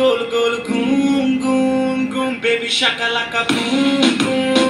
গোল গোল ঘুম ঘুম ঘুম বেবি শাকা লাকা ঘুম ঘুম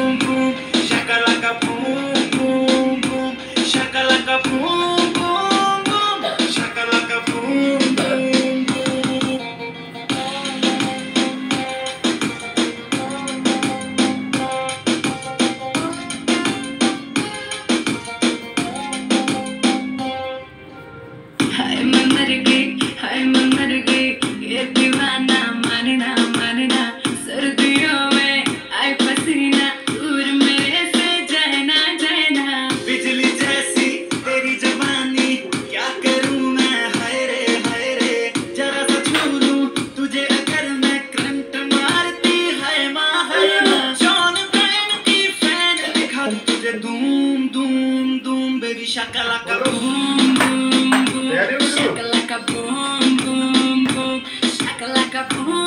shakalaka boom boom shakalaka boom boom boom shakalaka boom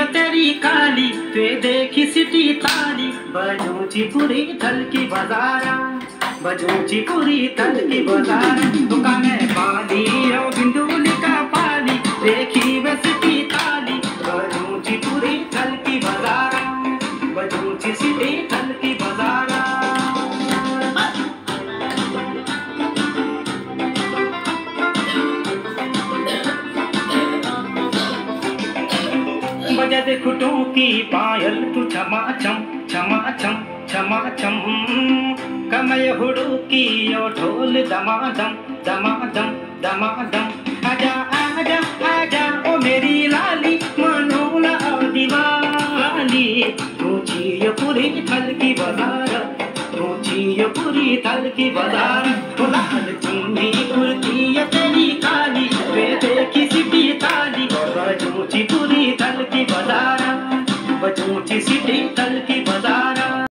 kurti यो तेरी काली, वे देखी सिटी ताली। बजूची पूरी थल की बाजारा, बजूची पूरी थल की बाजारा। बजा दे खुटों की पायल, तू छमा छम छमा छम छमा छम कमय हुडू की ओ ढोल दमादम दमादम दमादम। आजा आजा आजा, ओ मेरी लाली मनोला ओ दीवाली। ऊँची ये पूरी थल की बाज़ार ऊँची ये पूरी थल की बाज़ार। लाल चुन्नी कुर्ती ये तेरी काली, वे